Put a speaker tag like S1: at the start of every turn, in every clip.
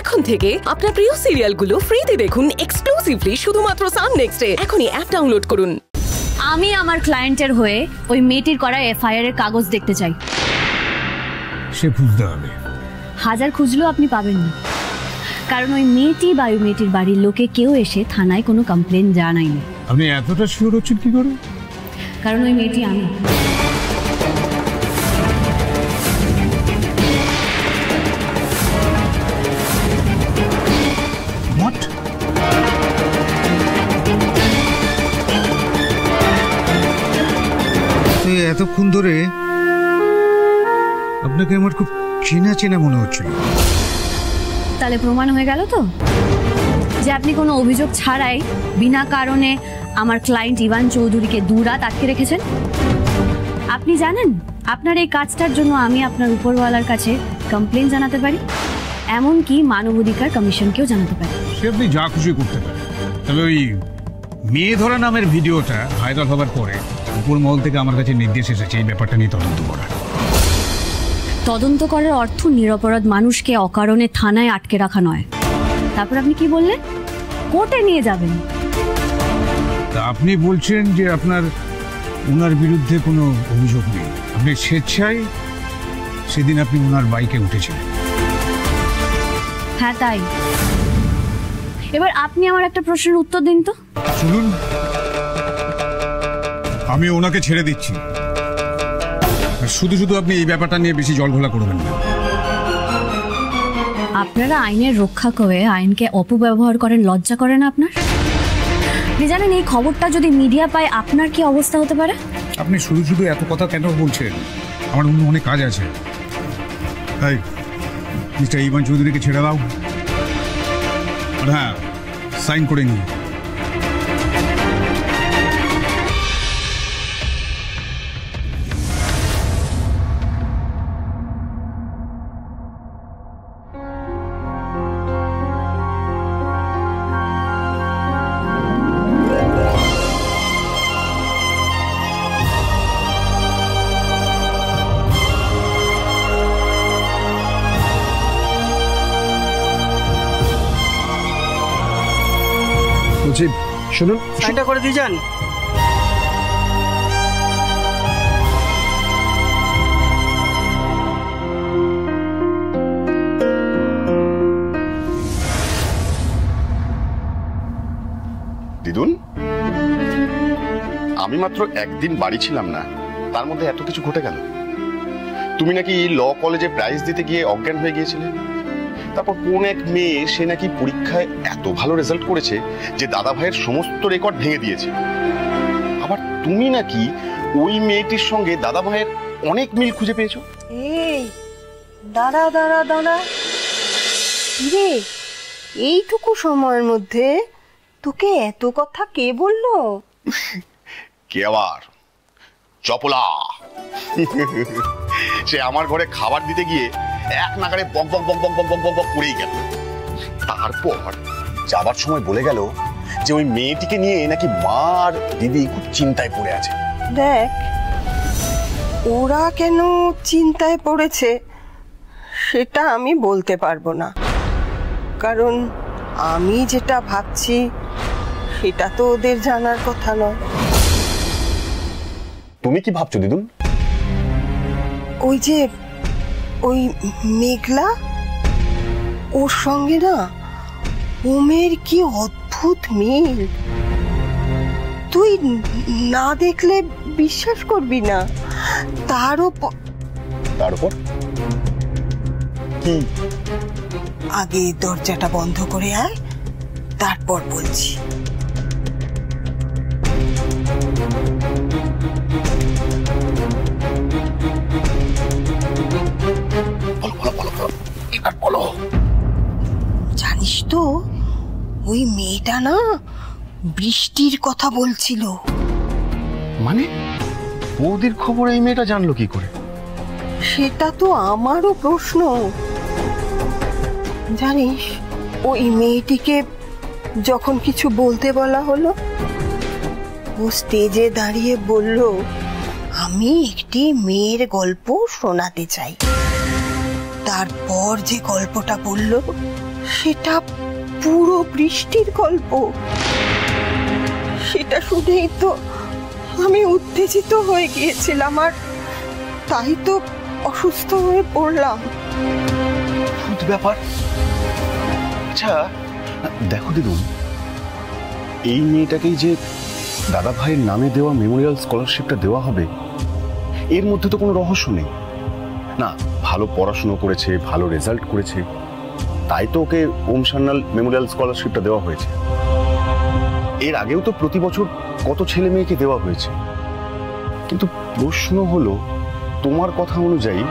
S1: এখন থেকে আপনার প্রিয় সিরিয়ালগুলো ফ্রিতে দেখুন এক্সক্লুসিভলি শুধুমাত্র সান নেক্সটে এখনই অ্যাপ ডাউনলোড করুন।
S2: আমি আমার ক্লায়েন্টের হয়ে ওই মেয়েটির করা এফআইআর এর কাগজ দেখতে চাই।
S3: সে বুঝতে হবে।
S2: হাজার খুঁজলেও আপনি পাবেন না কারণ ওই মেয়েটি বা ওই মেয়েটির বাড়ির লোকে কেউ এসে থানায় কোনো কমপ্লেন জানায়নি।
S3: আপনি এতটা শিওর হচ্ছেন কি করে?
S2: কারণ ওই মেয়েটি আমি।
S3: এতক্ষণ ধরে আপনাকে আমার খুব চেনা চেনা মনে হচ্ছিল।
S2: তাহলে প্রমাণ হয়ে গেল তো? যে আপনি কোনো অভিযোগ ছাড়াই বিনা কারণে আমার ক্লায়েন্ট ইভান চৌধুরীকে দুরাত আটকে রেখেছেন? আপনি জানেন আপনার এই কাজটার জন্য আমি আপনার উপরওয়ালার কাছে কমপ্লেন জানাতে পারি এমনকি মানবাধিকার কমিশনকেও জানাতে পারি।
S3: সে আপনি যা খুশি করতে পারেন। তবে ওই মেয়ে ধরা নামের ভিডিওটা ভাইরাল হবার পরে উপর মহল থেকে আমার কাছে নির্দেশ এসেছে এই ব্যাপারটা নিয়ে তদন্ত করার।
S2: তদন্ত করার অর্থ নিরপরাধ মানুষকে অকারণে থানায় আটকে রাখা নয়। তারপর আপনি কি বললেন? কোর্টে নিয়ে যাবেন।
S3: আপনি বলছেন যে আপনার ওনার বিরুদ্ধে কোনো অভিযোগ নেই। আপনি স্বেচ্ছায় সেদিন আপনি ওনার বাইকে উঠেছিলেন।
S2: হ্যাঁ তাই। এবার আপনি আমার একটা প্রশ্নের উত্তর দিন তো।
S3: শুনুন আমি ওনাকে ছেড়ে দিচ্ছি। শুধু শুধু আপনি এই ব্যাপারটা নিয়ে বেশি জল জলঘোলা করবেন না।
S2: আপনারা আইনের রক্ষা করে আইনকে অপব্যবহার করেন লজ্জা করেন আপনার? আপনি জানেন এই খবরটা যদি মিডিয়া পায় আপনার কি অবস্থা হতে পারে?
S3: আপনি শুধু শুধু এত কথা কেন বলছেন? আমার অন্য অনেক কাজ আছে। তাই মিস্টার ইমান চৌধুরীকে ছেড়ে দাও। আর হ্যাঁ সাইন করে নিই
S4: বলছি শুনুন
S5: সাইনটা করে দিয়ে যান।
S6: দিদুন আমি মাত্র একদিন বাড়ি ছিলাম না তার মধ্যে এত কিছু ঘটে গেল। তুমি নাকি ল কলেজে প্রাইজ দিতে গিয়ে অজ্ঞান হয়ে গিয়েছিলে? তারপর কোন এক মেয়ে সে নাকি পরীক্ষায় এত ভালো রেজাল্ট করেছে যে দাদা ভাইয়ের সমস্ত রেকর্ড ভেঙে দিয়েছে? আবার তুমি নাকি ওই মেয়েটির সঙ্গে দাদা ভাইয়ের অনেক মিল খুঁজে পেয়েছ?
S7: এই দাঁড়া দাঁড়া দাঁড়া। রে এইটুকু সময়ের মধ্যে তোকে এত কথা কে বলল?
S6: কে আবার? চপলা। সে আমার ঘরে খাবার দিতে গিয়ে এক নাগারে বক বক বক বক বক বক বক বক করেই গেল। তারপর যাবার সময় বলে গেল যে ওই মেয়েটিকে নিয়ে নাকি মা আর দিদি খুব চিন্তায় পড়ে আছে।
S7: দেখ ওরা কেন চিন্তায় পড়েছে সেটা আমি বলতে পারব না। কারণ আমি যেটা ভাবছি সেটা তো ওদের জানার কথা নয়।
S6: তুমি কি ভাবছ দিদুন?
S7: ওই যে ওই মেঘলা? ওর সঙ্গে না ওমের কি অদ্ভুত মিল। তুই না দেখলে বিশ্বাস করবি না।
S6: তার উপর? কি
S7: আগে দরজাটা বন্ধ করে আয় তারপর বলছি। ওই মেয়েটা না বৃষ্টির কথা বলছিল।
S6: মানে? বৌদির খবর এই মেয়েটা জানলো কি করে?
S7: সেটা তো আমারও প্রশ্ন। জানিস ওই মেয়েটিকে যখন কিছু বলতে বলা হলো ও স্টেজে দাঁড়িয়ে বলল আমি একটি মেয়ের গল্প শোনাতে চাই। তারপর যে গল্পটা বলল সেটা পুরো বৃষ্টির গল্প। সেটা শুনেই তো আমি উত্তেজিত হয়ে গিয়েছিলাম আর তাই তো অসুস্থ হয়ে পড়লাম।
S6: ভূত ব্যাপার। আচ্ছা দেখো দিদুন এই মেয়েটাকেই যে দাদা ভাইয়ের নামে দেওয়া মেমোরিয়াল স্কলারশিপটা দেওয়া হবে, এর মধ্যে তো কোনো রহস্য নেই। না, ভালো পড়াশুনো করেছে, ভালো রেজাল্ট করেছে তাই তো ওকে ওম সান্যাল মেমোরিয়াল স্কলারশিপটা দেওয়া হয়েছে। এর আগেও তো প্রতি বছর কত ছেলে মেয়েকে দেওয়া হয়েছে। কিন্তু প্রশ্ন হলো, তোমার কথা অনুযায়ী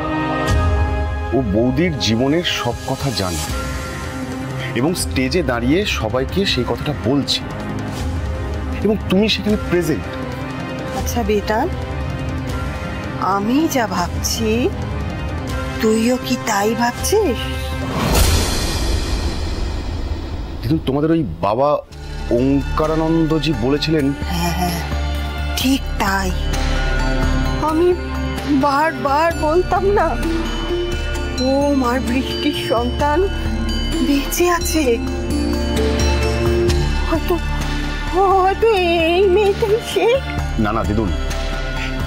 S6: ও বৌদির জীবনের সব কথা জানে এবং স্টেজে দাঁড়িয়ে সবাইকে সেই কথাটা বলছে। এবং তুমি সেখানে প্রেজেন্ট
S7: আচ্ছা বেটান আমি যা ভাবছি, তুইও কি তাই ভাবছিস?
S6: কিন্তু তোমাদের ওই বাবা ওঙ্কারানন্দজি বলেছিলেন
S7: হ্যাঁ হ্যাঁ ঠিক তাই। আমি বারবার বলতাম না ও মার বৃষ্টির সন্তান বেঁচে আছে। হয়তো হয়তো এই মেয়েটাই সে।
S6: না না দিদুন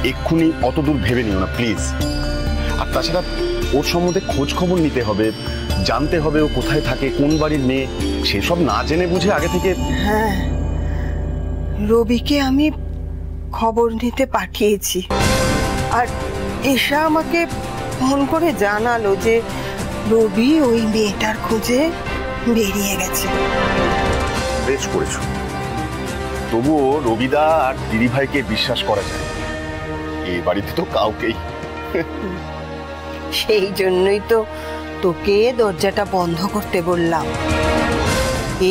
S6: এক্ষুনি অত দূর ভেবে নিও না প্লিজ। আর তাছাড়া ওর সম্বন্ধে খোঁজ খবর নিতে হবে জানতে হবে ও কোথায় থাকে কোন বাড়ির মেয়ে সেসব না জেনে বুঝে আগে থেকে
S7: হ্যাঁ রবিকে আমি খবর নিতে পাঠিয়েছি। আর এসা আমাকে ফোন করে জানালো যে রবি ওই মেয়েটার খোঁজে বেরিয়ে গেছে।
S6: বেশ করেছ। তবুও রবিদা আর দিদিভাইকে বিশ্বাস করা যায়। এ বাড়িতে তো কাউকেই।
S7: সেই জন্যই তো তোকে দরজাটা বন্ধ করতে বললাম।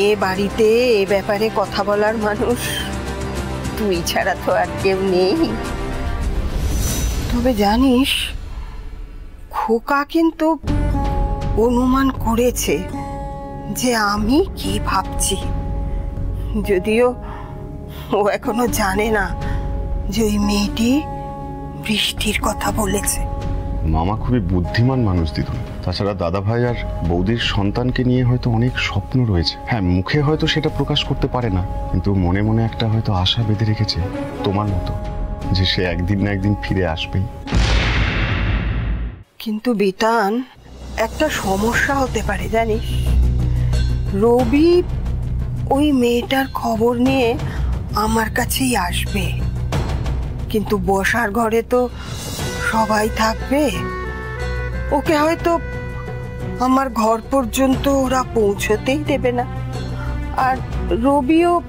S7: এ বাড়িতে এ ব্যাপারে কথা বলার মানুষ তুই ছাড়া তো আর কেউ নেই। তবে জানিস, খোকা কিন্তু অনুমান করেছে যে আমি কি ভাবছি। যদিও ও এখনও জানে না যে ওই মেয়েটি বৃষ্টির কথা বলেছে।
S6: মামা খুবই বুদ্ধিমান মানুষ দিদুন। তাছাড়া দাদা ভাই আর বৌদির সন্তানকে নিয়ে হয়তো অনেক স্বপ্ন রয়েছে। হ্যাঁ মুখে হয়তো সেটা প্রকাশ করতে পারে না, কিন্তু মনে মনে একটা হয়তো আশা বেঁধে রেখেছে তোমার মতো, যে সে একদিন না একদিন ফিরে আসবেই।
S7: কিন্তু বিতান, একটা সমস্যা হতে পারে, জানিস? রবি ওই মেয়েটার খবর নিয়ে আমার কাছেই আসবে। কিন্তু বসার ঘরে তো সবাই থাকবে? ওকে হয়তো আমার ঘর পর্যন্ত ওরা পৌঁছতেই দেবে না। আর রবিও